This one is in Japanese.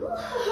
Ooh.